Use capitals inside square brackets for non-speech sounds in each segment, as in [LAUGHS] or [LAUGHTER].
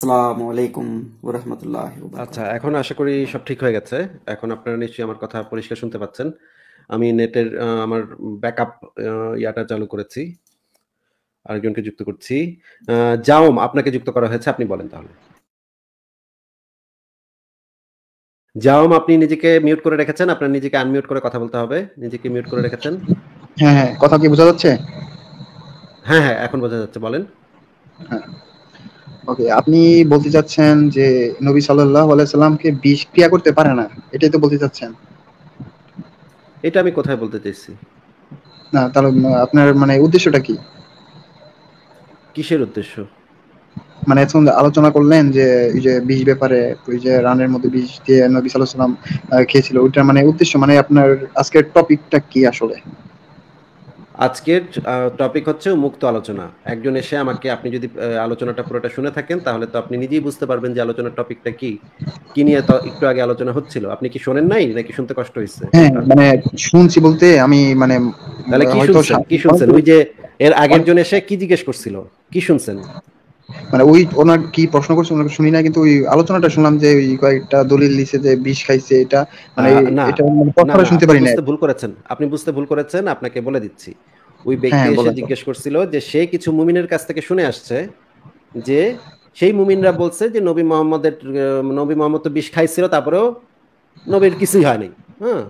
আসসালামু আলাইকুম ওরহমতুল্লাহ আচ্ছা এখন আশা করি সব ঠিক হয়ে গেছে। এখন আপনারা নিশ্চয়ই আমার কথা পরিষ্কার শুনতে পাচ্ছেন। আমি নেটের আমার ব্যাকআপ ইয়াটা চালু করেছি আরেকজনকে যুক্ত করছি। জাওম আপনাকে যুক্ত করা হয়েছে আপনি বলেন তাহলে। জাওম আপনি নিজেকে মিউট করে রেখেছেন? আপনার নিজেকে আনমিউট করে কথা বলতে হবে। নিজেকে মিউট করে রেখেছেন? হ্যাঁ হ্যাঁ কথা কি বোঝা যাচ্ছে? হ্যাঁ হ্যাঁ এখন বোঝা যাচ্ছে বলেন। হ্যাঁ। ওকে আপনি বলতে চাচ্ছেন যে নবী সাল্লাল্লাহু আলাইহি সাল্লামকে বিষ ক্রিয়া করতে পারে না এটাই তো বলতে চাচ্ছেন? এটা আমি কোথায় বলতে চাইছি? না তাহলে আপনার মানে উদ্দেশ্যটা কি? কিসের উদ্দেশ্য? মানে এখন আলোচনা করলেন যে এই যে বিষ ব্যাপারে ওই যে রানের মধ্যে বিষ দিয়ে নবী সাল্লাল্লাহু আলাইহি সাল্লাম খেয়েছিল ওইটার মানে উদ্দেশ্য মানে আপনার আজকের টপিকটা কি আসলে? আজকের টপিক হচ্ছে মুক্ত আলোচনা। একজন এসে আমাকে আপনি যদি আলোচনাটা পুরোটা শুনে থাকেন তাহলে তো আপনি নিজেই বুঝতে পারবেন যে আলোচনার টপিকটা কি। কি নিয়ে তো একটু আগে আলোচনা হচ্ছিল। আপনি কি শোনেন নাই নাকি শুনতে কষ্ট হয়েছে হ্যাঁ মানে শুনছি বলতে আমি মানে তাহলে কি শুনছেন? কি শুনছেন? ওই যে এর আগের জন এসে কি জিজ্ঞেস করছিল? কি শুনছেন? মানে ওই ওনার কি প্রশ্ন করছে ওনাকে শুনি না কিন্তু ওই আলোচনাটা শুনলাম যে ওই কয়েকটা দলিল দিছে যে বিষ খাইছে এটা মানে এটা মানে কথাটা শুনতে পারি না ভুল করেছেন আপনি বুঝতে ভুল করেছেন আপনাকে বলে দিচ্ছি। ওই ব্যক্তি এসে জিজ্ঞেস করছিল যে সে কিছু মুমিনের কাছ থেকে শুনে আসছে যে সেই মুমিনরা বলছে যে নবী মোহাম্মদের নবী মোহাম্মদ তো বিষ খাইছিল তারপরেও নবীর কিছুই হয়নি হ্যাঁ?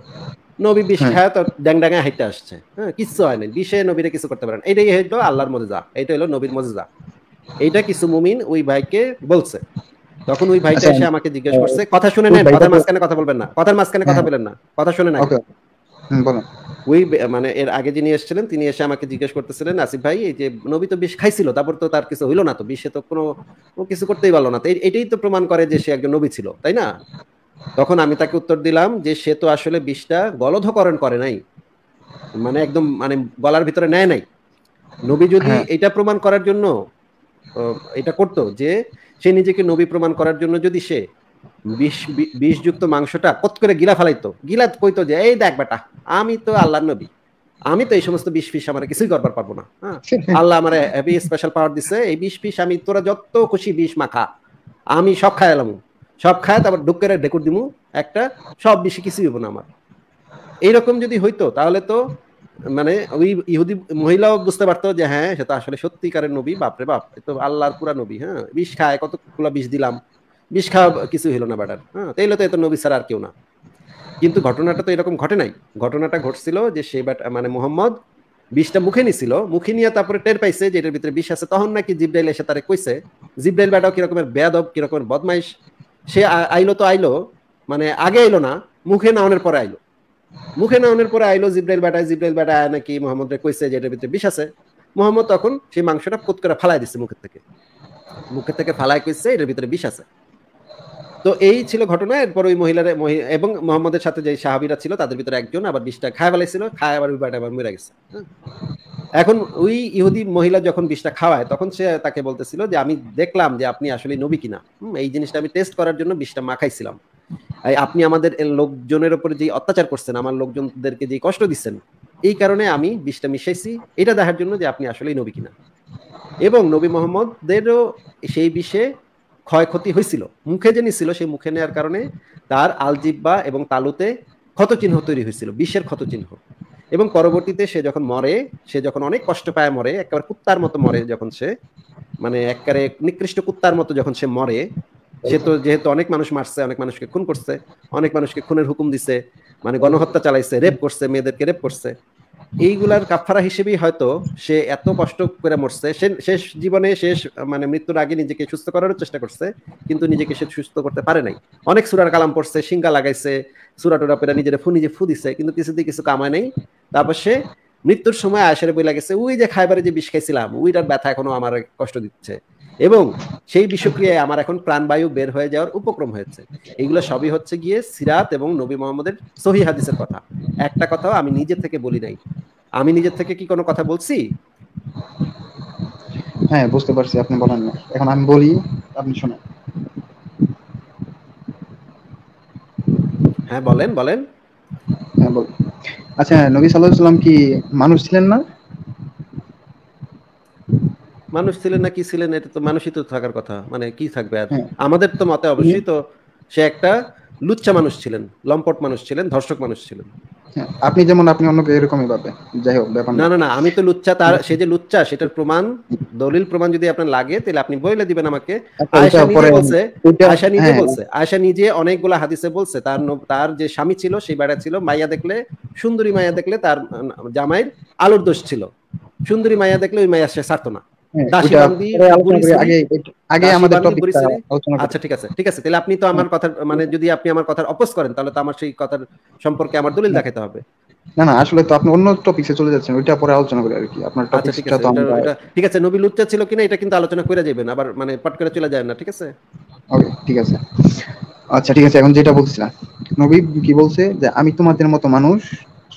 নবী বিষ খায় তো ড্যাং ড্যাঙে হাইটে আসছে হ্যাঁ? কিছু হয়নি বিষে নবীরা কিছু করতে পারেন এটাই হইল আল্লাহর যা এটা হলো নবীর যা এইটা কিছু মুমিন ওই ভাইকে বলছে। তখন ওই ভাইটা এসে আমাকে জিজ্ঞেস করছে কথা শুনে নেন কথার মাঝখানে কথা বলবেন না কথার মাঝখানে কথা বলেন না কথা শুনে না ওই মানে এর আগে যিনি এসেছিলেন তিনি এসে আমাকে জিজ্ঞেস করতেছিলেন আসিফ ভাই এই যে নবী তো বিষ খাইছিল তারপর তো তার কিছু হইল না তো বিষে তো কোনো কিছু করতেই পারল না। তো এটাই তো প্রমাণ করে যে সে একজন নবী ছিল তাই না? তখন আমি তাকে উত্তর দিলাম যে সে তো আসলে বিষটা গলধকরণ করে নাই। মানে একদম মানে গলার ভিতরে নেয় নাই। নবী যদি এটা প্রমাণ করার জন্য এটা করতো যে সে নিজেকে নবী প্রমাণ করার জন্য যদি সে বিষ বিষযুক্ত মাংসটা কত করে গিলা ফেলাইতো, গিলা কইতো যে, এই দেখ বেটা, আমি তো আল্লাহর নবী, আমি তো এই সমস্ত বিষ ফিস আমার কিছুই করবার পারব না আল্লাহ আমার হেভি স্পেশাল পাওয়ার দিছে, এই বিষ ফিস আমি, তোরা যত খুশি বিষ মাখা, আমি সব খাই এলাম সব খায় তারপর ডুক্কের ঢেকুর দিমু, একটা, সব বেশি কিছুই হব না আমার। এইরকম যদি হইতো, তাহলে তো মানে ওই ইহুদি মহিলাও বুঝতে পারতো যে হ্যাঁ সে তো আসলে সত্যিকারের নবী, বাপরে বাপ। তো আল্লাহর পুরা নবী হ্যাঁ। বিষ খায়, কতগুলো বিষ দিলাম। বিষ খাওয়া কিছু হইল না ব্যাটার হ্যাঁ। তাইলে তো এত নবী ছাড়া আর কেউ না। কিন্তু ঘটনাটা তো এরকম ঘটে নাই। ঘটনাটা ঘটছিল যে সে মানে মোহাম্মদ বিষটা মুখে নিছিল, মুখে নিয়ে তারপরে টের পাইছে যে এটার ভিতরে বিষ আছে। তখন নাকি জিব্রাইল এসে তারে কইছে, জিব্রাইল ব্যাটাও কিরকমের বেয়াদব, কিরকমের বদমাইশ। সে আইলো তো আইলো মানে আগে আইলো না, মুখে নাওনের পরে আইলো। মুখে নাওনের পরে আইলো জিব্রাইল ব্যাটায় জিব্রাইল ব্যাটায় নাকি মোহাম্মদ রে কইছে যে এটার ভিতরে বিষ আছে। মোহাম্মদ তখন সেই মাংসটা কুত করে ফালাই দিচ্ছে মুখের থেকে। মুখের থেকে ফালাই কইছে এটার ভিতরে বিষ আছে। তো এই ছিল ঘটনা, এরপর ওই মহিলার এবং মোহাম্মদের সাথে যে সাহাবিরা ছিল, তাদের ভিতরে একজন আবার বিষটা খায় ফেলাইছিল, খায় আবার ওই বাটা আবার মরে গেছে। এখন ওই ইহুদি মহিলা যখন বিষটা খাওয়ায়, তখন সে তাকে বলতেছিল যে, আমি দেখলাম যে আপনি আসলে নবী কিনা। এই জিনিসটা আমি টেস্ট করার জন্য বিষটা মাখাইছিলাম। আপনি আমাদের লোকজনের উপরে যে অত্যাচার করছেন, আমার লোকজনদেরকে যে কষ্ট দিচ্ছেন, এই কারণে আমি বিষটা মিশাইছি। এটা দেখার জন্য যে আপনি আসলেই নবী কিনা। এবং নবী মোহাম্মদদেরও সেই বিষে ক্ষয়ক্ষতি হয়েছিল। মুখে যে নিছিল, সেই মুখে নেওয়ার কারণে তার আলজিব্বা এবং তালুতে ক্ষতচিহ্ন তৈরি হয়েছিল, বিষের ক্ষতচিহ্ন। এবং পরবর্তীতে সে যখন মরে, সে যখন অনেক কষ্ট পায় মরে, একেবারে কুত্তার মতো মরে যখন সে মানে একেবারে নিকৃষ্ট কুত্তার মতো যখন সে মরে সে তো যেহেতু অনেক মানুষ মারছে, অনেক মানুষকে খুন করছে, অনেক মানুষকে খুনের হুকুম দিছে মানে গণহত্যা চালাইছে রেপ করছে, মেয়েদেরকে রেপ করছে। এইগুলার কাফারা হিসেবেই হয়তো সে এত কষ্ট করে মরছে। সে শেষ জীবনে শেষ মানে মৃত্যুর আগে নিজেকে সুস্থ করার চেষ্টা করছে, কিন্তু নিজেকে সে সুস্থ করতে পারে নাই। অনেক সুরার কালাম পড়ছে সিঙ্গা লাগাইছে, সুরা টুরা পেরা নিজের ফু, নিজে ফু দিছে, কিন্তু কিছুতে কিছু কামায় নেই। তারপর সে মৃত্যুর সময় আসারে বই লাগেছে ওই যে খাইবারে যে বিষ খাইছিলাম ওইটার ব্যথা এখনও আমার কষ্ট দিচ্ছে। এবং সেই বিষক্রিয়ায় আমার এখন প্রাণবায়ু বের হয়ে যাওয়ার উপক্রম হয়েছে। এগুলো সবই হচ্ছে গিয়ে সিরাত এবং নবী মোহাম্মদের সহি হাদিসের কথা। একটা কথাও আমি নিজে থেকে বলি নাই। আমি নিজের থেকে কি কোনো কথা বলছি? হ্যাঁ বুঝতে পারছি আপনি বলেন না। এখন আমি বলি আপনি শুনেন। হ্যাঁ বলেন বলেন। হ্যাঁ বল আচ্ছা নবী সাল্লাল্লাহু সাল্লাম কি মানুষ ছিলেন না? মানুষ ছিলেন না কি ছিলেন? এটা তো মানুষই তো থাকার কথা। মানে কি থাকবে আর? হ্যাঁ। আমাদের তো মতে অবশ্যই তো সে একটা লুচ্চা মানুষ ছিলেন লম্পট মানুষ ছিলেন ধর্ষক মানুষ ছিলেন। আপনি যেমন আপনি অন্যকে এরকমই ভাবে। যাই হোক ব্যাপার না না। না আমি তো লুচ্চা তার সে যে লুচ্চা সেটার প্রমাণ দলিল প্রমাণ যদি আপনার লাগে তাহলে আপনি বলে দিবেন আমাকে। আচ্ছা, আয়েশা নিজে বলছে আয়েশা নিজে হ্যাঁ, বলছে আয়েশা নিজে অনেকগুলা হাদিসে বলছে তার তার যে স্বামী ছিল সেই বেড়া ছিল মাইয়া দেখলে সুন্দরী মাইয়া দেখলে তার জামাইয়ের আলোর দোষ ছিল। সুন্দরী মাইয়া দেখলে ওই মাইয়া সে ছাড়তো না। হ্যাঁ, দাসী ওটা বান্দি, পরে আলোচনা বুড়ি করি। ছেলে, আগে আগে দাসী আমাদের বান্দি, টপিকটা বুড়ি ছেলে। আলোচনা করি। আচ্ছা ঠিক আছে ঠিক আছে। তাহলে আপনি তো আমার কথার মানে যদি আপনি আমার কথার অপোজ করেন তাহলে তো আমার সেই কথার সম্পর্কে আমার দলিল দেখাতে হবে। না না আসলে তো আপনি অন্য টপিকসে চলে যাচ্ছেন ওইটা পরে আলোচনা করি আর কি। আপনার আচ্ছা টপিকটা তো আমরা ঠিক আছে নবী লুচ্চা ছিল কিনা এটা কিন্তু আলোচনা করে যাবেন আবার মানে পট করে চলে যায় না ঠিক আছে? ওকে ঠিক আছে। আচ্ছা ঠিক আছে এখন যেটা বলছিলাম নবী কি বলছে যে আমি তোমাদের মতো মানুষ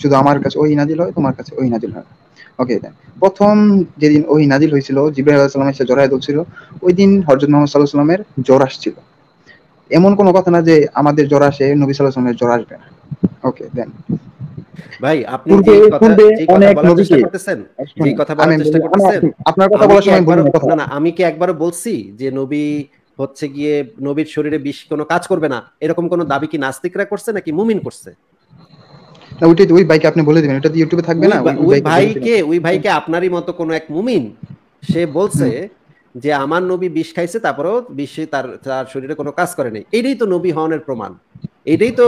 শুধু আমার কাছে ওই নাজিল হয় তোমার কাছে ওই নাজিল হয়। ওকে প্রথম যেদিন ওই নাজিল হয়েছিল জিব্রাহিম আলাইহিস সালাম এসে জড়ায় ধরছিল ওই দিন হযরত মুহাম্মদ সাল্লাল্লাহু আলাইহি সাল্লামের জ্বর আসছিল। এমন কোনো কথা না যে আমাদের জ্বর আসে নবী সাল্লাল্লাহু আলাইহি সাল্লামের জ্বর আসবে না। ওকে দেন ভাই আপনি যে কথা পূর্বে যে কথা অনেক বলার চেষ্টা করতেছেন যেই কথা বলার আমি চেষ্টা করতেছেন, আপনার কথা বলার কি সময় বলি একবারও- কথা না না আমি কি একবারও বলছি যে নবী হচ্ছে গিয়ে নবীর শরীরে বিষ কোনো কাজ করবে না? এরকম কোনো দাবি কি নাস্তিকরা করছে নাকি মুমিন করছে? ওইটাই ওই বাইকে আপনি বলে দিবেন এটা ইউটিউবে থাকবে না ওই। ভাইকে ওই ভাইকে আপনারই মতো কোনো এক মুমিন সে বলছে যে আমার নবী বিষ খাইছে তারপরেও বিষে তার তার শরীরে কোনো কাজ করে নাই। এটাই তো নবী হওয়ানের প্রমাণ। এটাই তো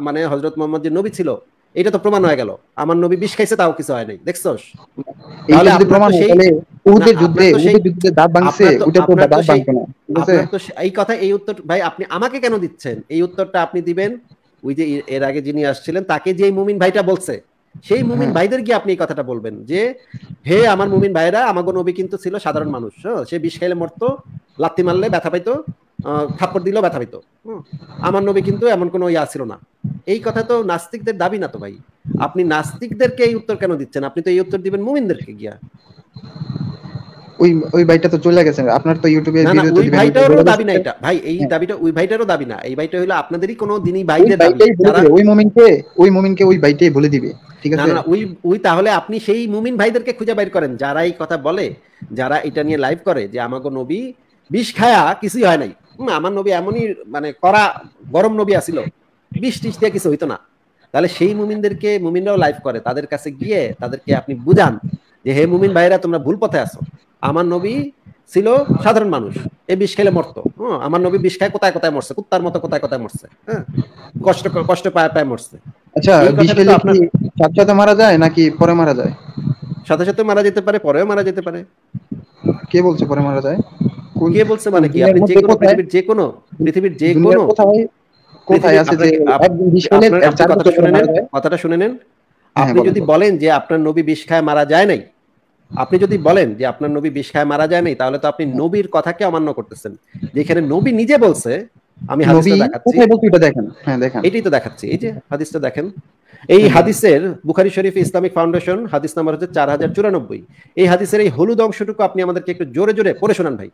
মানে হজরত মোহাম্মদ যে নবী ছিল এটা তো প্রমাণ হয়ে গেল। আমার নবী বিষ খাইছে তাও কিছু হয় নাই দেখছস? তাহলে যদি প্রমাণ হয় তাহলে উহুদের যুদ্ধে উহুদের যুদ্ধে দাঁত ভাঙছে ওটা তো দাঁত সেই- না এই কথা এই উত্তর ভাই আপনি আমাকে কেন দিচ্ছেন? এই উত্তরটা আপনি দিবেন ওই যে এর আগে যিনি আসছিলেন তাকে যে মুমিন ভাইটা বলছে সেই মুমিন হ্যাঁ। ভাইদের গিয়ে আপনি এই কথাটা বলবেন যে হে আমার মুমিন ভাইরা আমাগো নবী কিন্তু ছিল সাধারণ মানুষ হ্যাঁ, সে বিষ খাইলে মরতো লাত্তি মারলে ব্যথা পাইতো থাপ্পড় দিলেও ব্যথা পাইতো হুম। আমার নবী কিন্তু এমন কোনো ইয়া ছিল না এই কথা তো নাস্তিকদের দাবি না তো ভাই আপনি নাস্তিকদেরকে এই উত্তর কেন দিচ্ছেন আপনি তো এই উত্তর দিবেন মুমিনদেরকে গিয়া ওই ওই বাইকটা তো চলে গেছে আপনার তো ইউটিউবে ভিডিও তো দিবেন ভাইটারও দাবি না এটা। ভাই এই হ্যাঁ। দাবিটা ওই ভাইটারও দাবি না। এই ভাইটা হলো আপনাদেরই কোনো দিনই ভাইদের দাবি। ওই মুমিনকে ওই মুমিনকে ওই বাইকটাই বলে দিবে ঠিক আছে? না ওই ওই তাহলে আপনি সেই মুমিন ভাইদেরকে খুঁজে বাইর করেন যারা এই কথা বলে যারা এটা নিয়ে লাইভ করে যে আমাগো নবী বিষ খায়া কিছুই হয় নাই। আমার নবী এমনই মানে করা গরম নবী আসিল বিষ টিস দিয়ে কিছু হইতো না। তাহলে সেই মুমিনদেরকে মুমিনরাও লাইভ করে তাদের কাছে গিয়ে তাদেরকে আপনি বুঝান যে হে মুমিন ভাইরা তোমরা ভুল পথে আছো। আমার নবী ছিল সাধারণ মানুষ। এই বিষ খেলে মরতো। হ্যাঁ, আমার নবী বিষ খায় কোথায় কোথায় মরছে? কুত্তার মতো কোথায় কোথায় মরছে? হ্যাঁ কষ্ট কষ্ট পায় পায় মরছে। আচ্ছা বিষ খেলে আপনার- সাথে সাথে মারা যায় নাকি পরে মারা যায়? সাথে সাথে মারা যেতে পারে পরেও মারা যেতে পারে। কে বলছে পরে মারা যায়? কোন কে বলছে মানে কি? আপনি যে কোনো পৃথিবীর যে কোনো পৃথিবীর যে কোনো কোথায়? আছে যে একদিন বিষ খেলে আপনি কথাটা শুনে নেন কথাটা শুনে নেন। হ্যাঁ, আপনি যদি। বলেন যে আপনার নবী বিষ খায় মারা যায় নাই আপনি যদি বলেন যে আপনার নবী বিষ খায় মারা যায় নাই তাহলে তো আপনি নবীর কথাকে অমান্য করতেছেন। যেখানে নবী নিজে বলছে আমি হাদিসটা দেখাচ্ছি। দেখেন। হ্যাঁ দেখেন। এটাই তো দেখাচ্ছি এই যে হাদিসটা দেখেন। এই হাদিসের বুখারি শরীফ ইসলামিক ফাউন্ডেশন হাদিস নাম্বার হচ্ছে চার হাজার চুরানব্বই। এই হাদিসের এই হলুদ অংশটুকু আপনি আমাদেরকে একটু জোরে জোরে পড়ে শোনান ভাই।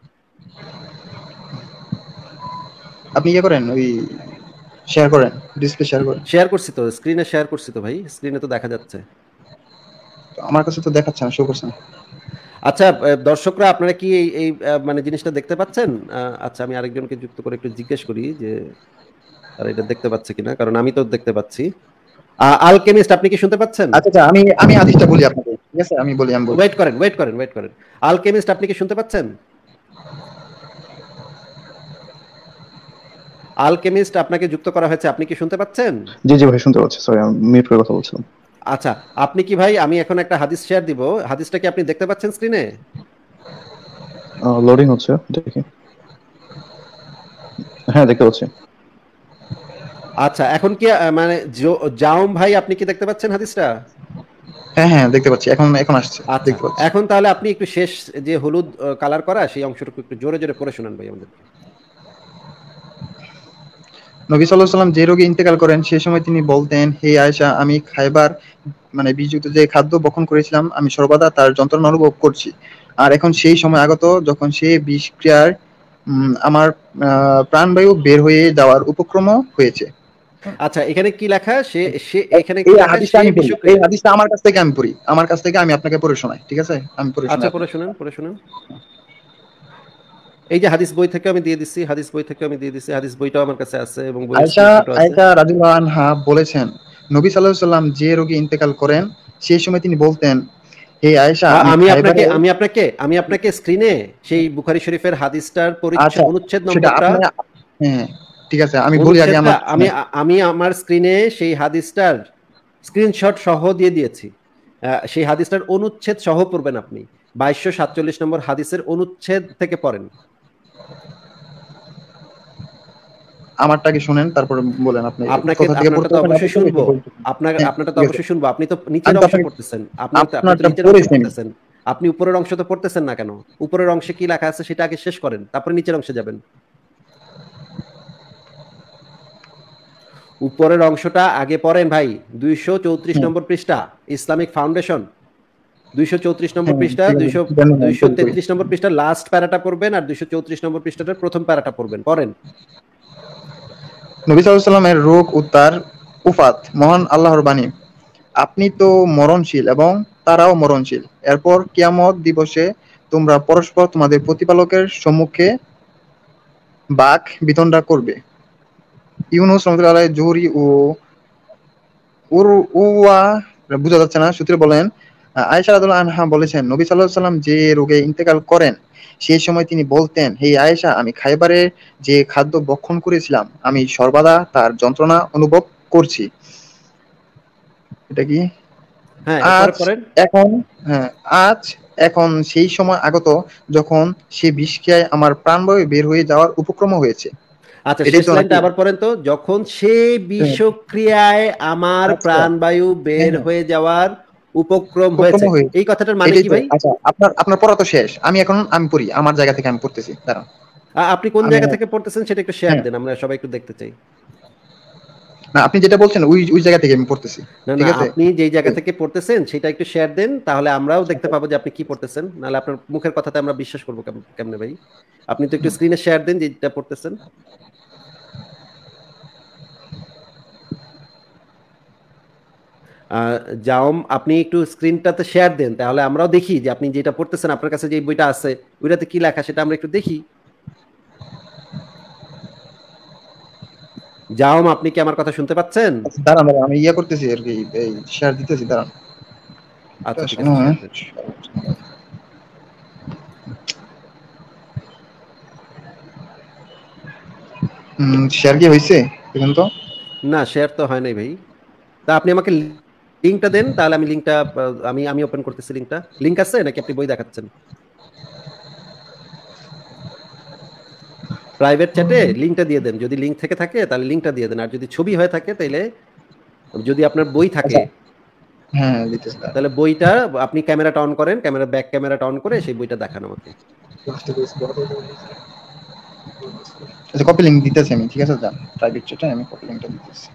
আপনি ইয়ে করেন ওই শেয়ার করেন ডিসপ্লে শেয়ার করেন। শেয়ার করছি তো স্ক্রিনে শেয়ার করছি তো ভাই স্ক্রিনে তো দেখা যাচ্ছে। আমার কাছে তো দেখাচ্ছে না শো করছে না। আচ্ছা দর্শকরা আপনারা কি এই এই মানে জিনিসটা দেখতে পাচ্ছেন? আচ্ছা আমি আরেকজনকে যুক্ত করে একটু জিজ্ঞেস করি যে আর এটা দেখতে পাচ্ছে কিনা কারণ আমি তো দেখতে পাচ্ছি। আলকেমিস্ট আপনি কি শুনতে পাচ্ছেন? আচ্ছা আচ্ছা আমি আমি হাদিসটা বলি আপনাকে ঠিক আছে? আমি বলি আমি বলি। ওয়েট করেন ওয়েট করেন ওয়েট করেন। আলকেমিস্ট আপনি কি শুনতে পাচ্ছেন? আলকেমিস্ট আপনাকে যুক্ত করা হয়েছে আপনি কি শুনতে পাচ্ছেন? জি জি ভাই শুনতে পাচ্ছি। সরি আমি মিউট করে কথা বলছিলাম। আচ্ছা আপনি কি ভাই আমি এখন একটা হাদিস শেয়ার দিব। হাদিসটা কি আপনি দেখতে পাচ্ছেন স্ক্রিনে লোডিং হচ্ছে দেখি। হ্যাঁ দেখতে পাচ্ছি। আচ্ছা এখন কি মানে জাওম ভাই আপনি কি দেখতে পাচ্ছেন হাদিসটা? হ্যাঁ হ্যাঁ দেখতে পাচ্ছি এখন এখন আসছে আচ্ছা দেখতে পাচ্ছি। এখন তাহলে আপনি একটু শেষ যে হলুদ কালার করা সেই অংশটুকু একটু জোরে জোরে পড়ে শোনান ভাই আমাদের নবী আলাইহি সাল্লাম যে রোগে ইন্তেকাল করেন সেই সময় তিনি বলতেন হে আয়েশা আমি খাইবার মানে বীজযুক্ত যে খাদ্য বক্ষণ করেছিলাম আমি সর্বদা তার যন্ত্রণা অনুভব করছি। আর এখন সেই সময় আগত যখন সে বিষক্রিয়ার আমার প্রাণবায়ু বের হয়ে যাওয়ার উপক্রম হয়েছে। আচ্ছা এখানে কি লেখা? সে সে এখানে এই হাদিসটা আমি পড়ি এই হাদিসটা আমার কাছ থেকে আমি পড়ি আমার কাছ থেকে আমি আপনাকে পড়ে শোনাই ঠিক আছে? আমি পড়ে আচ্ছা পড়ে শুনেন পড়ে শুনেন। এই যে হাদিস বই থেকে আমি দিয়ে দিচ্ছি হাদিস বই থেকে আমি দিয়ে দিচ্ছি হাদিস বইটাও আমার কাছে আছে এবং আয়েশা আয়েশা রাদিয়াল্লাহু আনহা বলেছেন নবী সাল্লাল্লাহু আলাইহি সাল্লাম যে রোগী ইন্তেকাল করেন সেই সময় তিনি বলতেন হে আয়েশা আমি আপনাকে আমি আপনাকে আমি আপনাকে স্ক্রিনে সেই বুখারী শরীফের হাদিসটার আচ্ছা পরিচ্ছেদ অনুচ্ছেদ নম্বরটা হ্যাঁ ঠিক আছে আমি বলি আগে আমার আমি আমি আমার স্ক্রিনে সেই হাদিসটার স্ক্রিনশট সহ দিয়ে দিয়েছি। সেই হাদিসটার অনুচ্ছেদ সহ পড়বেন আপনি। বাইশশো সাতচল্লিশ নম্বর হাদিসের অনুচ্ছেদ থেকে পড়েন। আমারটাকে শুনেন তারপরে বলেন আপনি আপনাকে আপনারটা তো অবশ্যই শুনব। বলতে আপনার হ্যাঁ, আপনারটা তো অবশ্যই শুনব। আপনি তো নিচের অংশ পড়তেছেন। আপনি তো আপনারটা নিচের অংশ পড়তেছেন। আপনি উপরের অংশ তো পড়তেছেন না কেন? উপরের অংশে কি লেখা আছে সেটা আগে শেষ করেন তারপরে নিচের অংশে যাবেন। উপরের অংশটা আগে পড়েন ভাই। দুইশো চৌত্রিশ নম্বর পৃষ্ঠা ইসলামিক ফাউন্ডেশন। দুইশো চৌত্রিশ নম্বর হ্যাঁ, পৃষ্ঠা দুইশো দুইশো। তেত্রিশ নম্বর পৃষ্ঠা লাস্ট প্যারাটা পড়বেন আর দুইশো চৌত্রিশ নম্বর পৃষ্ঠাটার প্রথম প্যারাটা পড়বেন। পড়েন। নবী সাল্লামের রোগ উত্তার উফাত মহান আল্লাহর বাণী। আপনি তো মরণশীল এবং তারাও মরণশীল। এরপর কিয়ামত দিবসে তোমরা পরস্পর তোমাদের প্রতিপালকের সম্মুখে বাক বিতণ্ডা করবে। ইউনুস রহমতুল্লাহ জুহরি ও উর উওয়া বোঝা যাচ্ছে না সূত্রে বলেন আয়েশা আনহা বলেছেন নবী আলাইহি সাল্লাম যে রোগে ইন্তেকাল করেন সেই সময় তিনি বলতেন হে আয়েশা আমি খাইবারে যে খাদ্য ভক্ষণ করেছিলাম আমি সর্বদা তার যন্ত্রণা অনুভব করছি। এটা কি? হ্যাঁ এখন হ্যাঁ আজ এখন সেই সময় আগত যখন সে বিষ খেয়ে আমার প্রাণবায়ু বের হয়ে যাওয়ার উপক্রম হয়েছে। আচ্ছা শেষ লাইনটা আবার পড়েন তো। যখন সে বিষক্রিয়ায় আমার আচ্ছা। প্রাণবায়ু বের হ্যাঁ। হয়ে যাওয়ার উপক্রম হয়েছে। এই কথাটার মানে কি ভাই? আচ্ছা আপনার আপনার পড়া তো শেষ। আমি এখন আমি পড়ি আমার জায়গা থেকে আমি পড়তেছি। দাঁড়ান। আপনি কোন জায়গা থেকে পড়তেছেন সেটা একটু শেয়ার হ্যাঁ। দেন আমরা সবাই একটু দেখতে চাই। না আপনি যেটা বলছেন ওই ওই জায়গা থেকে আমি পড়তেছি। ঠিক আছে? আপনি যেই জায়গা থেকে পড়তেছেন সেটা একটু শেয়ার দেন তাহলে আমরাও দেখতে পাবো যে আপনি কি পড়তেছেন। নাহলে আপনার মুখের কথাতে আমরা বিশ্বাস করব কেম- কেমনে ভাই? আপনি তো একটু স্ক্রিনে শেয়ার দেন যেটা পড়তেছেন। জাওম আপনি একটু স্ক্রিনটাতে শেয়ার দেন তাহলে আমরাও দেখি যে আপনি যেটা পড়তেছেন আপনার কাছে যে বইটা আছে ওইটাতে কি লেখা সেটা আমরা একটু দেখি। জাওম আপনি কি আমার কথা শুনতে পাচ্ছেন? দাঁড়ান আমি ইয়ে করতেছি আর কি এই শেয়ার দিতেছি দাঁড়ান। আচ্ছা ঠিক আছে। শেয়ার কি হয়েছে দেখুন তো না শেয়ার তো হয় নাই ভাই। তা আপনি আমাকে লিঙ্কটা দেন তাহলে আমি লিঙ্কটা আমি আমি ওপেন করতেছি লিঙ্কটা লিঙ্ক আছে নাকি আপনি বই দেখাচ্ছেন? প্রাইভেট চ্যাটে লিঙ্কটা দিয়ে দেন। যদি লিঙ্ক থেকে থাকে তাহলে লিঙ্কটা দিয়ে দেন। আর যদি ছবি হয়ে থাকে তাহলে যদি আপনার বই থাকে হ্যাঁ তাহলে বইটা আপনি ক্যামেরাটা অন করেন ক্যামেরা ব্যাক ক্যামেরাটা অন করে সেই বইটা দেখান আমাকে। আচ্ছা কপি লিংক দিতেছি আমি ঠিক আছে? যান প্রাইভেট চ্যাটে আমি কপি লিংকটা দিতেছি।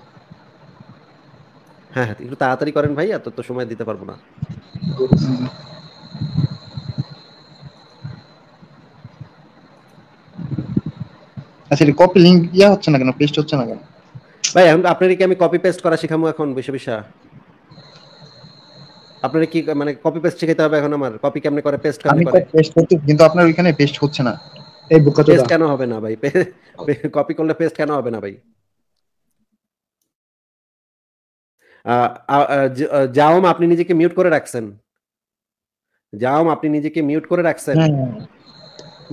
হ্যাঁ হ্যাঁ একটু তাড়াতাড়ি করেন ভাই এত তো সময় দিতে পারব না। আচ্ছা এটা কপি লিংক ইয়া হচ্ছে না কেন? পেস্ট হচ্ছে না কেন? ভাই এখন আপনার কি আমি কপি পেস্ট করা শিখামু এখন বসে বসে আপনার কি মানে কপি পেস্ট শিখাইতে হবে এখন আমার? কপি কেমনে করে পেস্ট আমি কেমনে করে পেস্ট করতে কিন্তু আপনার ওইখানে পেস্ট হচ্ছে না। এই বুকা পেস্ট কেন হবে না ভাই? [LAUGHS] কপি করলে পেস্ট কেন হবে না ভাই? আহ, জাওম আপনি নিজেকে মিউট করে রাখছেন। জাওম আপনি নিজেকে মিউট করে রাখছেন।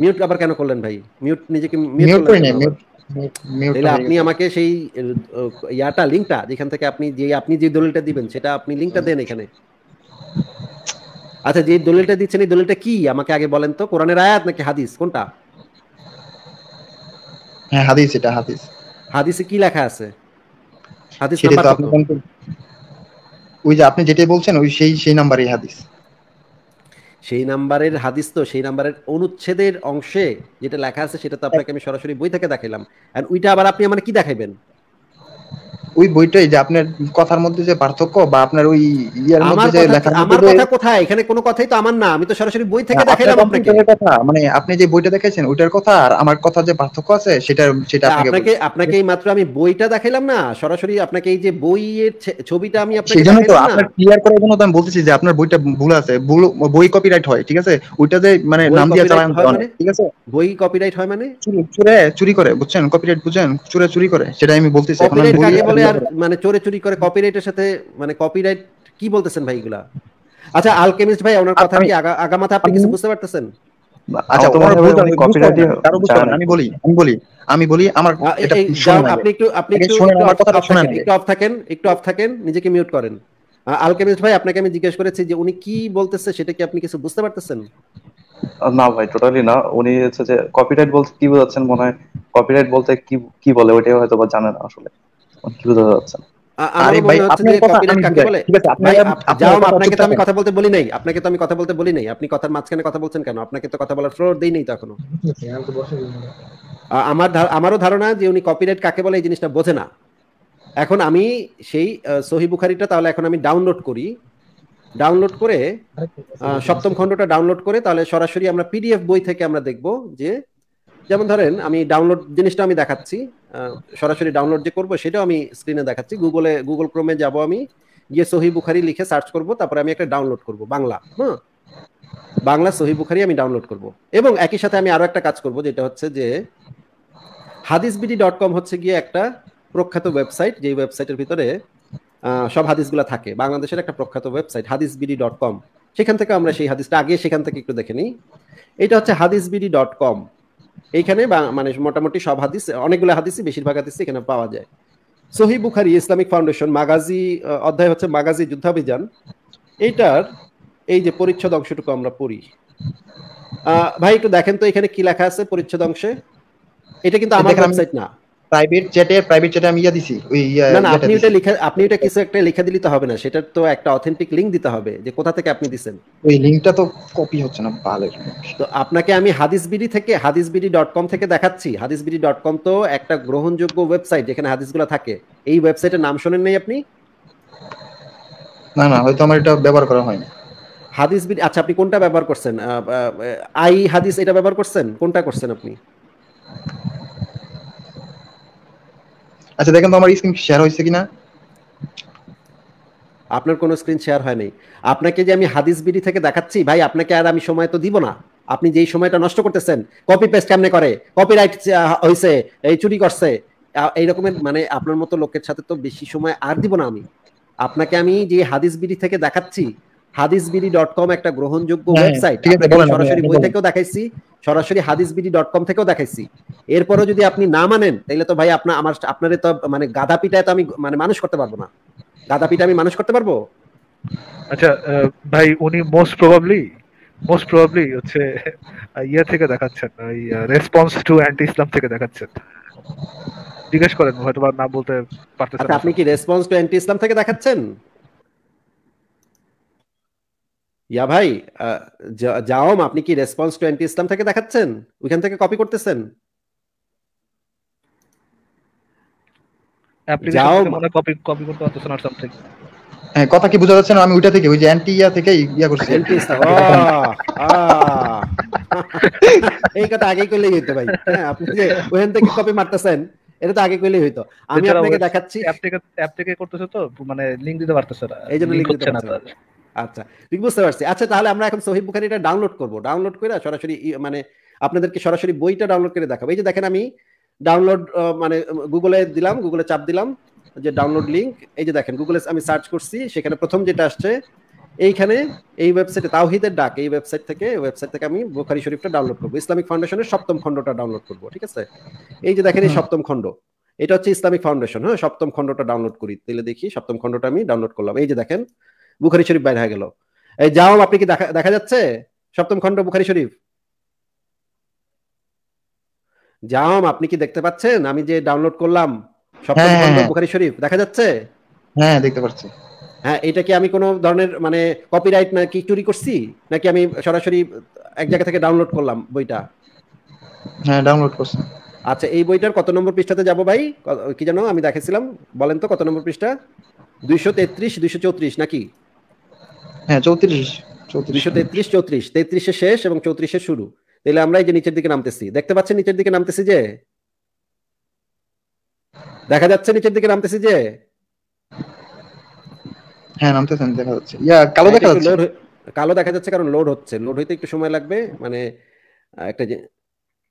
মিউট আবার কেন করলেন ভাই? মিউট নিজেকে মিউট তাহলে আপনি আমাকে সেই ইয়াটা লিংকটা যেখান থেকে আপনি যে আপনি যে দলিলটা দিবেন সেটা আপনি লিংকটা দেন এখানে। আচ্ছা যে দলিলটা দিচ্ছেন এই দলিলটা কি? আমাকে আগে বলেন তো। কোরআনের আয়াত নাকি হাদিস? কোনটা? হ্যাঁ হাদিস এটা হাদিস। হাদিসে কি লেখা আছে? হাদিস সেটাই তো নাম্বার আপনি ওই যে আপনি যেটা বলছেন ওই সেই সেই নাম্বারই হাদিস। সেই নাম্বারের হাদিস তো সেই নাম্বারের অনুচ্ছেদের অংশে যেটা লেখা আছে সেটা তো আপনাকে আমি সরাসরি বই থেকে দেখাইলাম। আর ওইটা আবার আপনি আমার কি দেখাইবেন? ওই বইটাই যে আপনার কথার মধ্যে যে পার্থক্য বা আপনার ওই ইয়ার মধ্যে যে লেখার আমার কথা কোথায়? এখানে কোনো কথাই তো আমার না। আমি তো সরাসরি বই থেকে দেখাইলাম আপনাকে। কথা। মানে আপনি যে বইটা দেখাইছেন ওইটার কথা আর আমার কথা যে পার্থক্য আছে সেটা সেটা আপনাকে আপনাকে। এই মাত্র আমি বইটা দেখাইলাম না। সরাসরি আপনাকে এই যে বইয়ের ছবিটা আমি আপনাকে সেই জন্য তো আপনার ক্লিয়ার করার জন্য তো আমি বলতেছি যে আপনার বইটা ভুল আছে। ভুল বই কপিরাইট হয় ঠিক আছে? ওইটা যে মানে নাম দিয়ে চালান মানে? ঠিক আছে? বই কপিরাইট হয় মানে? চুরি চুরে চুরি করে বুঝছেন? কপিরাইট বুঝছেন চুরে চুরি করে। সেটা আমি বলতেছি। এখন আমি বলে আর মানে চোরে চুরি করে কপিরাইটের সাথে মানে কপিরাইট কি বলতেছেন ভাই এগুলা? আচ্ছা আলকেমিস্ট ভাই ওনার কথা কি আগা আগামাথা আপনি কিছু বুঝতে পারতেছেন? আচ্ছা আমার তো ওরা বুঝতে উনি হবে, copyright বুঝতে হবে না, কারও বুঝতে আমি বলি আমি বলি আমি বলি আমার এটা শুনুন আপনি একটু আপনি একটু শুনেন, আমার কথাটা শুনেন একটু অফ থাকেন একটু অফ থাকেন নিজেকে মিউট করেন। আলকেমিস্ট ভাই আপনাকে আমি জিজ্ঞেস করেছি যে উনি কি বলতেছে সেটা কি আপনি কিছু বুঝতে পারতেছেন? না ভাই টোটালি না। উনি হচ্ছে যে কপিরাইট বলতে কি বোঝাচ্ছেন মনে হয়? কপিরাইট বলতে কি কি বলে? ওইটাই হয়তো বা জানে না আসলে। কি আরে আমারও ভাই, আপনার কথা আমি কাকে বলে? ঠিক আছে, আপনার- ভাই আপনার আপ- যাও কথা আপনাকে তো আমি কথা বলতে বলি নাই। আপনাকে তো আমি কথা বলতে বলি নাই। আপনি কথার মাঝখানে কথা বলছেন কেন? আপনাকে তো কথা বলার ফ্লোর দেই নাই তো এখনও। আমার আমারও ধারণা যে উনি কপিরাইট কাকে বলে এই জিনিসটা বোঝে না। এখন আমি সেই সহি বুখারিটা তাহলে এখন আমি ডাউনলোড করি। ডাউনলোড করে আহ, সপ্তম খণ্ডটা ডাউনলোড করে তাহলে সরাসরি আমরা পিডিএফ বই থেকে আমরা দেখব যে যেমন ধরেন, আমি ডাউনলোড জিনিসটা আমি দেখাচ্ছি সরাসরি ডাউনলোড যে করব সেটাও আমি স্ক্রিনে দেখাচ্ছি। গুগলে গুগল ক্রোমে যাব আমি, গিয়ে সহি বুখারি লিখে সার্চ করব, তারপরে আমি একটা ডাউনলোড করব, বাংলা হ্যাঁ বাংলা সহি বুখারি আমি ডাউনলোড করব। এবং একই সাথে আমি আরও একটা কাজ করব, যেটা হচ্ছে যে, হাদিসবিডি ডট কম হচ্ছে গিয়ে একটা প্রখ্যাত ওয়েবসাইট যেই ওয়েবসাইটের ভিতরে সব হাদিসগুলো থাকে। বাংলাদেশের একটা প্রখ্যাত ওয়েবসাইট হাদিসবিডি ডট কম সেখান থেকে আমরা সেই হাদিসটা আগে সেখান থেকে একটু দেখে নিই। এটা হচ্ছে হাদিসবিডি ডট কম এইখানে মানে মোটামুটি সব হাদিস অনেকগুলো হাদিসই বেশিরভাগ হাদিস এখানে পাওয়া যায়। সহি বুখারি ইসলামিক ফাউন্ডেশন মাগাজি অধ্যায় হচ্ছে মাগাজি যুদ্ধাভিযান। এইটার এই যে পরিচ্ছদ অংশটুকু আমরা পড়ি। আহ, ভাই একটু দেখেন তো এখানে কি লেখা আছে পরিচ্ছদ অংশে? এটা কিন্তু আমার ওয়েবসাইট না। প্রাইভেট চ্যাটে প্রাইভেট চ্যাটে আমি ইয়া দিছি ওই না না আপনি। ওটা লিখে আপনি ওটা কিছু একটা লিখে দিলে তো হবে না সেটার তো একটা অথেন্টিক লিংক দিতে হবে যে কোথা থেকে আপনি দিছেন। ওই লিংকটা তো কপি হচ্ছে না ভালো। তো আপনাকে আমি হাদিসবিডি থেকে কম থেকে দেখাচ্ছি। কম তো একটা গ্রহণযোগ্য ওয়েবসাইট যেখানে হাদিসগুলো থাকে। এই ওয়েবসাইটের নাম শোনেন নাই আপনি? না না হয়তো আমার এটা ব্যবহার করা হয়নি। হাদিসবিডি আচ্ছা আপনি কোনটা ব্যবহার করছেন? আই হাদিস এটা ব্যবহার করছেন? কোনটা করছেন আপনি? আচ্ছা দেখেন তো আমার স্ক্রিন শেয়ার হয়েছে কিনা? আপনার কোনো স্ক্রিন শেয়ার হয় নাই। আপনাকে যে আমি হাদিস বিডি থেকে দেখাচ্ছি, ভাই, আপনাকে আর আমি সময় তো দিব না। আপনি যেই সময়টা নষ্ট করতেছেন কপি পেস্ট কেমনে করে? কপিরাইট হয়েছে এই চুরি করছে। এই রকমের মানে আপনার মতো লোকের সাথে তো বেশি সময় আর দিব না আমি। আপনাকে আমি যে হাদিস বিডি থেকে দেখাচ্ছি হাদিস বিডি ডট কম একটা গ্রহণযোগ্য হ্যাঁ, ওয়েবসাইট বলেন, সরাসরি বই থেকেও দেখাইছি সরাসরি হাদিসবিডি ডট কম থেকেও দেখাইছি। এরপরও যদি আপনি না মানেন তাহলে তো ভাই আপনার আমার আপনারে তো মানে গাধা পিটায় তো আমি মানে মানুষ করতে পারব না। গাধা পিটা আমি মানুষ করতে পারব? আচ্ছা আহ, ভাই উনি মোস্ট প্রবাবলি মোস্ট প্রবাবলি হচ্ছে ইয়ে থেকে দেখাচ্ছেন ওই রেসপন্স টু অ্যান্টি ইসলাম থেকে দেখাচ্ছেন। জিজ্ঞেস করেন হয়তো বা না বলতে পারতেছেন। আচ্ছা আপনি কি রেসপন্স টু অ্যান্টি ইসলাম থেকে দেখাচ্ছেন? ইয়া ভাই জা- আপনি কি রেসপন্স টু অ্যান্টি ইসলাম থেকে দেখাচ্ছেন? ওইখান থেকে কপি করতেছেন? যাও মনে কপি কপি করতে পারতেছেন আর সামথিং হ্যাঁ কথা কি বোঝা যাচ্ছে না? আমি ওইটা থেকে ওই যে অ্যান্টি ইয়া থেকে ইয়া করছি। এই কথা আগেই করলেই হইতো ভাই। হ্যাঁ আপনি যে ওখান থেকে কপি মারতেছেন এটা তো আগে করলেই হইতো। আমি আপনাকে দেখাচ্ছি। অ্যাপ থেকে অ্যাপ থেকে করতেছে তো মানে লিংক দিতে পারতেছে না। এই জন্য লিংক দিতে। তার আচ্ছা ঠিক বুঝতে পারছি। আচ্ছা তাহলে আমরা এখন সহিহ বুখারিটা ডাউনলোড করব। ডাউনলোড করে সরাসরি মানে আপনাদেরকে সরাসরি বইটা ডাউনলোড করে দেখাবো। এই যে দেখেন আমি ডাউনলোড মানে গুগলে দিলাম গুগলে চাপ দিলাম যে ডাউনলোড লিঙ্ক এই যে দেখেন গুগলে আমি সার্চ করছি সেখানে প্রথম যেটা আসছে এইখানে এই ওয়েবসাইটে তাওহিদের ডাক এই ওয়েবসাইট থেকে ওয়েবসাইট থেকে আমি বুখারি শরীফটা ডাউনলোড করব। ইসলামিক ফাউন্ডেশনের সপ্তম খণ্ডটা ডাউনলোড করব ঠিক আছে? এই যে দেখেন এই সপ্তম খণ্ড এটা হচ্ছে ইসলামিক ফাউন্ডেশন হ্যাঁ? সপ্তম খণ্ডটা ডাউনলোড করি তাহলে দেখি সপ্তম খণ্ডটা আমি ডাউনলোড করলাম। এই যে দেখেন বুখারি শরীফ বাইরে হয়ে গেল। এই যাও আপনি কি দেখা দেখা যাচ্ছে? সপ্তম খণ্ড বুখারি শরীফ। জাম আপনি কি দেখতে পাচ্ছেন? আমি যে ডাউনলোড করলাম সপ্তম হ্যাঁ, খণ্ড হ্যাঁ। বুখারি শরীফ দেখা যাচ্ছে? হ্যাঁ দেখতে পাচ্ছি। হ্যাঁ এটা কি আমি কোনো ধরনের মানে কপিরাইট নাকি চুরি করছি? নাকি আমি সরাসরি এক জায়গা থেকে ডাউনলোড করলাম বইটা? হ্যাঁ ডাউনলোড করছি। আচ্ছা এই বইটার কত নম্বর পৃষ্ঠাতে যাব ভাই? কি জানো আমি দেখেছিলাম। বলেন তো কত নম্বর পৃষ্ঠা? দুইশো তেত্রিশ দুইশো চৌত্রিশ নাকি? হ্যাঁ চৌত্রিশ দুইশো তেত্রিশ চৌত্রিশ। তেত্রিশে শেষ এবং চৌত্রিশে শুরু। তাহলে আমরা এই যে নিচের দিকে নামতেছি দেখতে পাচ্ছেন নিচের দিকে নামতেছি যে? দেখা যাচ্ছে নিচের দিকে নামতেছি যে? হ্যাঁ নামতেছেন দেখা যাচ্ছে। ইয়া কালো দেখা যাচ্ছে। কালো দেখা যাচ্ছে কারণ লোড হচ্ছে। লোড হইতে একটু সময় লাগবে মানে একটা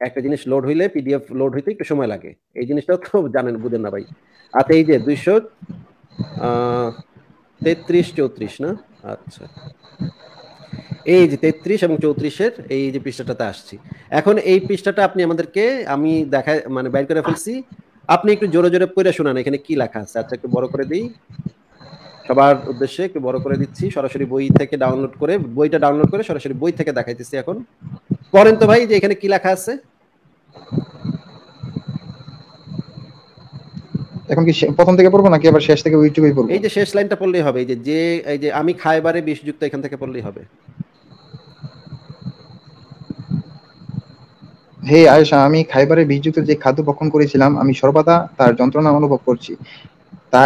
একটা জিনিস লোড হইলে পিডিএফ লোড হইতে একটু সময় লাগে। এই জিনিসটা তো জানেন বুঝেন না ভাই। আচ্ছা এই যে দুইশো তেত্রিশ চৌত্রিশ না? আচ্ছা। এই যে তেত্রিশ এবং চৌত্রিশের এই যে পৃষ্ঠাটাতে আসছি। এখন এই পৃষ্ঠাটা আপনি আমাদেরকে, আমি দেখা মানে বাইর করে ফেলছি। আপনি একটু জোরে জোরে পড়ে শোনান, এখানে কি লেখা আছে? আচ্ছা একটু বড় করে দিই। সবার উদ্দেশ্যে একটু বড় করে দিচ্ছি, সরাসরি বই থেকে ডাউনলোড করে, বইটা ডাউনলোড করে সরাসরি বই থেকে দেখাইতেছি এখন। পড়েন তো ভাই, যে এখানে কি লেখা আছে? এখন কি প্রথম থেকে পড়ব নাকি আবার শেষ থেকে ইউটিউবে পড়ব? এই যে শেষ লাইনটা পড়লেই হবে এই যে যে এই যে আমি খাইবারে বিষযুক্ত এখান থেকে পড়লেই হবে। হে আয়েশা আমি খাইবারে বীজযুক্ত যে খাদ্য ভক্ষণ করেছিলাম আমি সর্বদা তার যন্ত্রণা অনুভব করছি। তা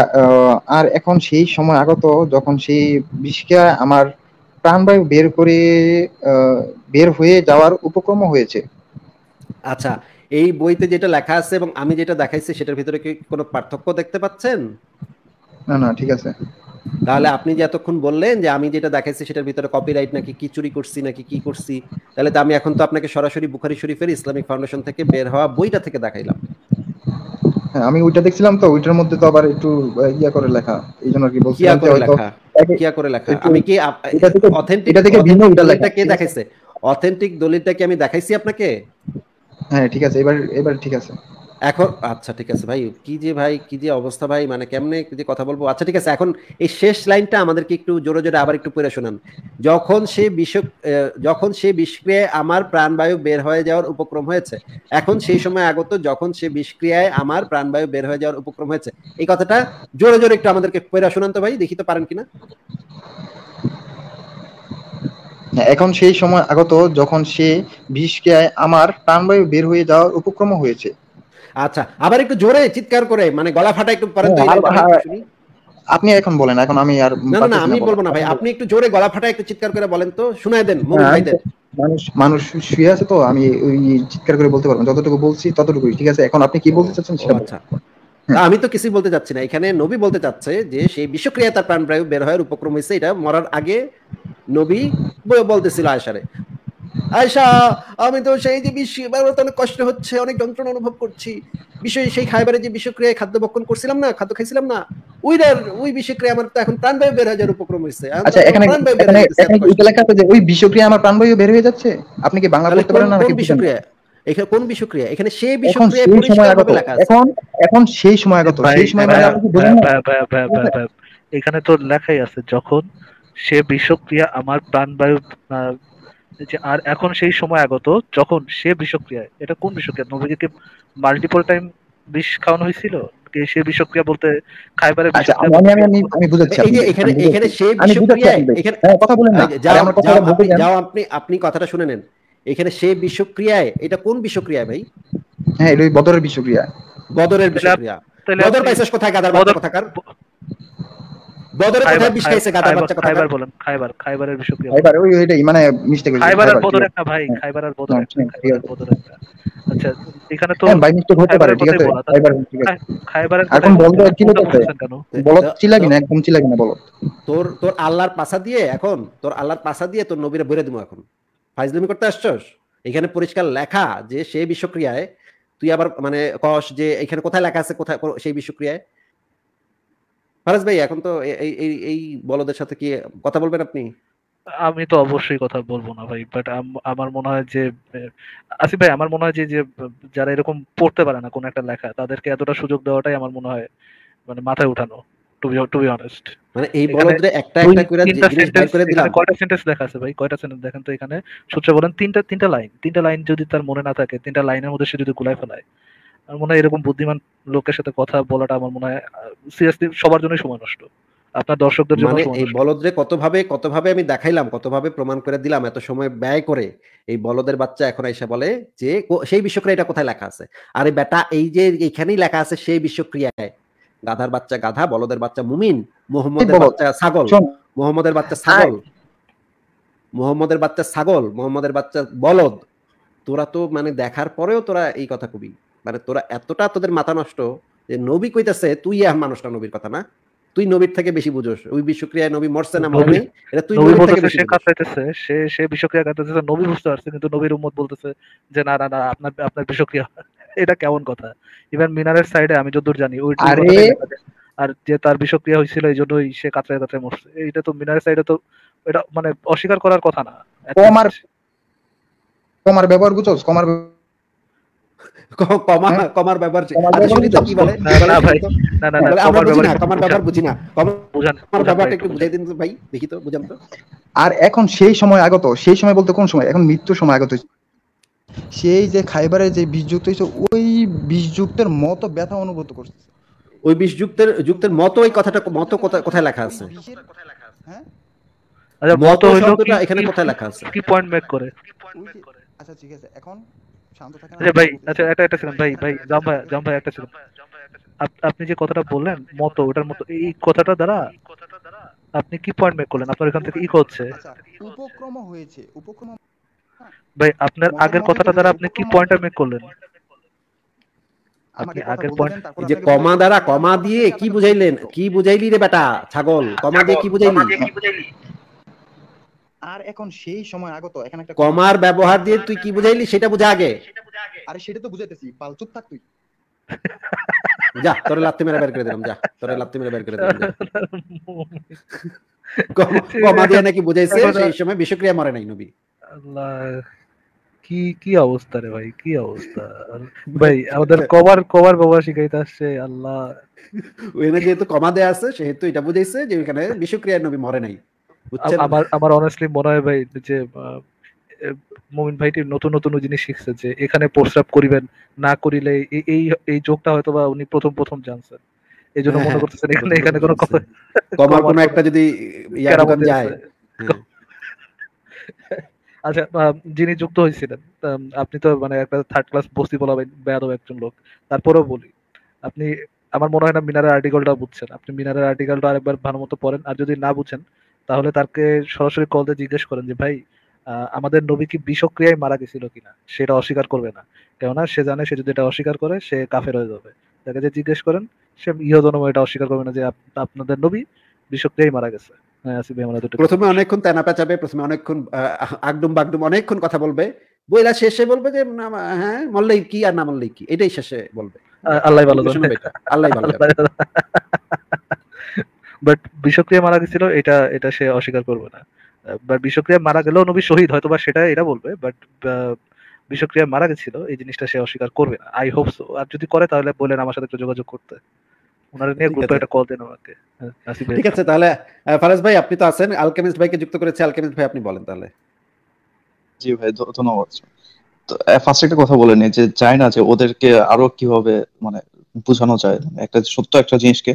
আর এখন সেই সময় আগত যখন সেই বিষকে আমার প্রাণবায়ু বের করে আহ, বের হয়ে যাওয়ার উপক্রম হয়েছে। আচ্ছা এই বইতে যেটা লেখা আছে এবং আমি যেটা দেখাইছি সেটার ভিতরে কি কোনো পার্থক্য দেখতে পাচ্ছেন? না না ঠিক আছে। তাহলে আপনি যে এতক্ষণ বললেন যে আমি যেটা দেখাইছি সেটার ভিতরে কপিরাইট নাকি কি চুরি করছি নাকি কি করছি তাহলে তো আমি এখন তো আপনাকে সরাসরি বুখারি শরীফের ইসলামিক ফাউন্ডেশন থেকে বের হওয়া বইটা থেকে দেখাইলাম। হ্যাঁ আমি ওইটা দেখছিলাম তো ওইটার মধ্যে তো আবার একটু ইয়া করে লেখা এই জন্য আর কি একে- কিয়া করে লেখা? আমি কি এটা থেকে- অথেন্টিক এটা থেকে ভিন্ন কে দেখাইছে? অথেন্টিক দলিলটা কি আমি দেখাইছি আপনাকে? হ্যাঁ ঠিক আছে, এবার এবার ঠিক আছে। এখন আচ্ছা ঠিক আছে, ভাই, কি যে, ভাই, কি যে অবস্থা, ভাই মানে কেমনে যে কথা বলব? আচ্ছা ঠিক আছে, এখন এই শেষ লাইনটা আমাদেরকে একটু জোরে জোরে আবার একটু পড়ে শোনান। যখন সে বিষ যখন সে বিষক্রিয়ায় আমার প্রাণবায়ু বের হয়ে যাওয়ার উপক্রম হয়েছে, এখন সেই সময় আগত যখন সে বিষক্রিয়ায় আমার প্রাণবায়ু বের হয়ে যাওয়ার উপক্রম হয়েছে, এই কথাটা জোরে জোরে একটু আমাদেরকে পড়ে শোনান তো ভাই, দেখি তো পারেন কিনা। এখন সেই সময় আগত যখন সে বিষকে আমার প্রাণবায়ু বের হয়ে যাওয়ার উপক্রম হয়েছে। আচ্ছা আবার একটু জোরে চিৎকার করে মানে গলা ফাটা একটু পারেন তো হ্যাঁ, হ্যাঁ। আপনি এখন বলেন এখন আমি আর না না আমি বলব না ভাই আপনি একটু জোরে গলা ফাটা একটু চিৎকার করে বলেন তো শোনায় দেন হ্যাঁ, ভাইদের মানুষ মানুষ শুয়ে আছে তো আমি ওই চিৎকার করে বলতে পারব যতটুকু বলছি ততটুকুই ঠিক আছে? এখন আপনি কি বলতে চাচ্ছেন সেটা আচ্ছা। আমি তো কিছুই বলতে চাচ্ছি না। এখানে নবী বলতে চাচ্ছে যে সেই বিষক্রিয়া তার প্রাণবায়ু বের হওয়ার উপক্রম হয়েছে। এটা মরার আগে নবী বলতেছিল আয়সারে আয়সা আমি তো সেই যে বিষ অনেক কষ্ট হচ্ছে অনেক যন্ত্রণা অনুভব করছি। বিষয় সেই খাইবারে যে বিষক্রিয়ায় খাদ্য ভক্ষণ করছিলাম না খাদ্য খাইছিলাম না ওইটার ওই বিষক্রিয়া আমার তো এখন প্রাণবায়ু বের হয়ে যাওয়ার উপক্রম হয়েছে। আচ্ছা এখানে এখানে লেখা আছে যে ওই বিষক্রিয়া আমার প্রাণবায়ু বের হয়ে যাচ্ছে? আপনি কি বাংলা বলতে পারেন না নাকি বুঝেন না? বিষক্রিয়া এখানে কোন বিষক্রিয়া? এখানে সেই বিষক্রিয়া পরিষ্কারভাবে লেখা আছে। এখন এখন সেই সময় আগত। সেই সময় মানে আপনি বোঝেন এখানে তো লেখাই আছে যখন সে বিষক্রিয়া আমার প্রাণবায়ু যে আর এখন সেই সময় আগত যখন সে বিষক্রিয়ায় এটা কোন বিষক্রিয়া? নবীকে মাল্টিপল টাইম বিষ খাওয়ানো হয়েছিল? কি সে বিষক্রিয়া বলতে খাইবারে আচ্ছা আমি আমি আমি বুঝাচ্ছি এই যে আপনাকে, এখানে এখানে বিষক্রিয়ায় আপনাকে। এখানে হ্যাঁ কথা বলেন না। যাও আপনি আপনি কথাটা শুনে নেন। এখানে সে বিষক্রিয়ায় এটা কোন বিষক্রিয়া ভাই? হ্যাঁ এটা বদরের বিষক্রিয়া বদরের বিষক্রিয়া বদর পাইছিস কোথায় গাদার বদর- বাচ্চা কোথাকার? বদরের কোথায় খাইবার- বিষ খাইছে গাদার খাইবার- বাচ্চা খাইবার বলেন খাইবার খাইবারের বিষক্রিয়া এবার ওই ওইটাই মানে মিস্টেক খাইবার আর বদর একটা ভাই হ্যাঁ। খাইবার আর বদর হ্যাঁ, খাইবার বদর একটা। আচ্ছা এখানে তো হ্যাঁ মিস্টেক হতে পারে ঠিক আছে খাইবারের কথাই বলা, খাইবার ঠিক আছে। খাইবারের এখন কথাই বলতে কি কোনটা বলতে? বলছেন কেন? বলত চিলাবি না একদম চিলাবি না বলত তোর তোর আল্লাহর পাশা দিয়ে এখন তোর আল্লাহর পাশা দিয়ে তোর নবীরে বলে দিব এখন। ফাইজলামি করতে আসছস? এখানে পরিষ্কার লেখা যে সেই বিষক্রিয়ায় তুই আবার মানে কস যে এখানে কোথায় লেখা আছে, কোথায় সেই বিষক্রিয়ায়? ফারাজ ভাই, এখন তো এই এই বলদের সাথে কি কথা বলবেন আপনি? আমি তো অবশ্যই কথা বলব না ভাই বাট আমার মনে হয় যে আসিফ ভাই, আমার মনে হয় যে যে, যারা এরকম পড়তে পারে না কোন একটা লেখা, তাদেরকে এতটা সুযোগ দেওয়াটাই আমার মনে হয় মানে মাথায় উঠানো। To be to be honest মানে এই বলদরে একটা একটা করে জিনিস বের করে দিলাম। কয়টা সেন্টেন্স লেখা আছে ভাই? কয়টা সেন্টেন্স দেখেন তো এখানে? সূত্রে বলেন তিনটা তিনটা লাইন তিনটা লাইন যদি তার মনে না থাকে তিনটা লাইনের মধ্যে সে যদি গুলাই ফেলায়। আমার মনে হয় এরকম বুদ্ধিমান লোকের সাথে কথা বলাটা আমার মনে হয় সিরিয়াসলি সবার জন্যই সময় নষ্ট। আপনার দর্শকদের জন্য মানে এই। বলদরে কতভাবে কতভাবে আমি দেখাইলাম কতভাবে প্রমাণ করে দিলাম এত সময় ব্যয় করে এই বলদের বাচ্চা এখন এসে বলে যে সেই বিশ্বক্রিয়া এটা কোথায় লেখা আছে? আরে বেটা এই যে এখানেই লেখা আছে সেই বিশ্বক্রিয়ায়। গাধার বাচ্চা গাধা বলদের বাচ্চা মুমিন মোহাম্মদের বাচ্চা ছাগল মোহাম্মদের বাচ্চা ছাগল মোহাম্মদের বাচ্চা ছাগল মোহাম্মদের বাচ্চা বলদ। তোরা তো মানে দেখার পরেও তোরা এই কথা কবি। মানে তোরা এতটা তোদের মাথা নষ্ট যে নবী কইতাছে তুই আর মানুষটা নবীর কথা না? তুই নবীর থেকে বেশি বুঝোস। ওই বিশ্বক্রিয়ায় নবী মরছে না মরে এটা তুই নবীর থেকে বেশি সে বুঝোস। সে সে বিষক্রিয়া কাতরাইতেছে নবী বুঝতে পারছে কিন্তু নবীর উম্মত বলতেছে যে না না না আপনার আপনার বিষক্রিয়া এটা কেমন কথা? ইভেন মিনারের সাইডে আমি যতদূর জানি ওই আর! যে তার বিষক্রিয়া হয়েছিল এই জন্যই সে কাতরায় কাতরায় মরছে। এইটা তো মিনারের সাইডে তো এটা মানে অস্বীকার করার কথা না। কমার কমার ব্যবহার বুঝছস কমার কমা? কমার ব্যাপার কমার ব্যবহার শুনি তো কি বলে? না, না, ভাই। না না না কমার বুঝি কমার ব্যাপার বুঝি না। কমার বুঝান বুঝান। ব্যাপারটা একটু বুঝাই দিন ভাই দেখি তো বুঝান তো। আর এখন সেই সময় আগত সেই সময় বলতে কোন সময়? এখন মৃত্যুর সময় আগত। সেই যে খাইবারে যে বিষযুক্ত হয়েছে ওই বিষযুক্তের মতো ব্যথা অনুভূত করছে ওই বিশ যুক্তের মতো ওই কথাটা মতো কোথায় কোথায় লেখা আছে। হ্যাঁ? আচ্ছা মত কি- এখানে কোথায় লেখা আছে। কি পয়েন্ট মেক করে? আচ্ছা ঠিক আছে এখন শান্ত থাকেন আচ্ছা ভাই আচ্ছা একটা একটা সেকেন্ড ভাই ভাই জাম ভাই জাম ভাই একটা সেকেন্ড আপনি যে কথাটা বললেন মতো ওটার মতো এই কথাটা দ্বারা আপনি কি পয়েন্ট মেক করলেন? আপনার এখান থেকে ই হচ্ছে। আচ্ছা উপক্রম হয়েছে উপক্রম ভাই আপনার আগের কথাটা দ্বারা আপনি কি পয়েন্টটা মেক করলেন? আপনি আগের এই যে কমা দ্বারা কমা দিয়ে কি বুঝাইলেন? কি বুঝাইলি রে বেটা ছাগল? কমা দিয়ে কি বুঝাইলি? আর এখন সেই সময় আগত এখানে একটা কমার ব্যবহার দিয়ে তুই কি বুঝাইলি সেটা বুঝা আগে। আরে সেটা তো বুঝাইতেছি পাল চুপ থাক তুই। যা তোরে লাত্তি মেরে বের করে দিলাম যা তোরে লাত্তি মেরে বের করে দিলাম [LAUGHS] কমা- কমা দিয়ে নাকি বুঝাইছে সেই সময় বিষক্রিয়া মরে নাই নবী। আল্লাহ। কি কি অবস্থা রে ভাই? কি অবস্থা? ভাই আমাদের কভার কভার ব্যবহার শিখাইতে আসছে আল্লাহ। ওখানে যেহেতু কমা দেয়া আছে সেহেতু এটা বুঝাইছে যে ওখানে বিষক্রিয়া নবী মরে নাই। আমার আমার অনেস্টলি মনে হয় ভাই যে মমিন ভাইটি নতুন নতুন জিনিস শিখছে যে এখানে প্রস্রাব করিবেন না করিলে এই- এই যোগটা হয়তো বা উনি প্রথম প্রথম জানছেন। এই জন্য মনে করতেছেন এখানে এখানে কোনো কথা কমার কোনো একটা যদি যায়। আচ্ছা যিনি যুক্ত হয়েছিলেন আপনি তো মানে একটা থার্ড ক্লাস বস্তি বলা বেয়াদব একজন লোক। তারপরেও বলি, আপনি, আমার মনে হয় না মিনারের আর্টিকেলটা বুঝছেন। আপনি মিনারের আর্টিকেলটা আরেকবার ভালো মতো পড়েন, আর যদি না বুঝেন, তাহলে তাকে সরাসরি কল দিয়ে জিজ্ঞেস করেন যে, ভাই আমাদের নবী কি বিষক্রিয়ায় মারা গেছিল কিনা? সেটা অস্বীকার করবে না। কেননা সে জানে সে যদি এটা অস্বীকার করে, সে কাফের হয়ে যাবে। তাকে যে জিজ্ঞেস করেন, সে ইহ জন্ম এটা অস্বীকার করবে না যে আপনাদের নবী বিষক্রিয়ায় মারা গেছে। হ্যাঁ প্রথমে অনেকক্ষণ তেনা পেঁচাবে প্রথমে অনেকক্ষণ আগডুম বাগডুম অনেকক্ষণ কথা বলবে। বইলা শেষে বলবে যে হ্যাঁ কি আর না কি? এটাই শেষে বলবে। আল্লাহ ভালো আল্লাহ ভালো বাট বিষক্রিয়া মারা গেছিল এটা এটা সে অস্বীকার করবে না। বাট বিষক্রিয়া মারা গেলেও নবী শহীদ হয়তো বা সেটা এটা বলবে বাট বিষক্রিয়া মারা গেছিল এই জিনিসটা সে অস্বীকার করবে না। আই হোপ সো আর যদি করে তাহলে বলেন আমার সাথে একটু যোগাযোগ করতে। ওনারা নিয়ে ঠিক গ্রুপে আছে। একটা কল দেন আমাকে হ্যাঁ। ঠিক আছে তাহলে ফারাজ ভাই আপনি তো আছেন। আলকেমিস্ট ভাইকে যুক্ত করেছে। আলকেমিস্ট ভাই আপনি বলেন তাহলে। জি ভাই ধন্যবাদ। তো ফার্স্ট একটা কথা বলে নিই যে চাই না যে ওদেরকে আরও কীভাবে মানে বোঝানো যায়। একটা সত্য একটা জিনিসকে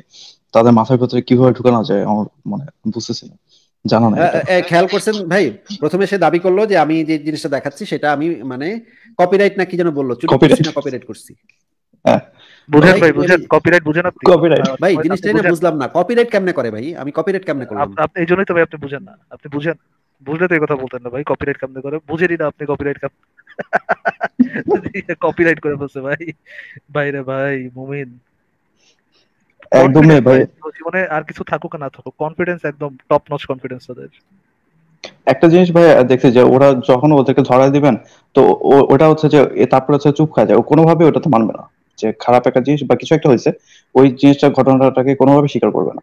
তাদের মাথার ভেতরে কীভাবে ঢুকানো যায় আমার মানে বুঝতেছি না। জানা খেয়াল করছেন ভাই? প্রথমে সে দাবি করল যে আমি যে জিনিসটা দেখাচ্ছি সেটা আমি মানে কপিরাইট না কি যেন বলল? Copyright. না কপিরাইট করছি? বুঝেন ভাই, বুঝেন কপিরাইট বুঝেন আপনি. আহ, ভাই জিনিসটাই না? বুঝলাম না কপিরাইট কেমনে করে ভাই? আমি কপিরাইট কেমনে করলাম? আপ- আপনি এই জন্যই তো ভাই আপনি বুঝেন না। আপনি বুঝেন বুঝলে তো এই কথা বলতেন না ভাই কপিরাইট কামনে করে? বুঝেনি না আপনি কপিরাইট কাম কপিরাইট করে বলছে ভাই। ভাই রে ভাই মুমিন। একদমই ভাই। জীবনে আর কিছু থাকুক না থাকুক কনফিডেন্স একদম টপ নচ কনফিডেন্স তাদের। একটা জিনিস ভাই দেখছি যে ওরা যখন ওদেরকে ধরা দিবেন তো ওটা হচ্ছে যে তারপর হচ্ছে চুপ খায় যায়। ও কোনোভাবে ওটা তো মানবে না। যে খারাপ একটা জিনিস বা কিছু একটা হয়েছে, ওই জিনিসটা ঘটনাটাকে কোনোভাবে স্বীকার করবে না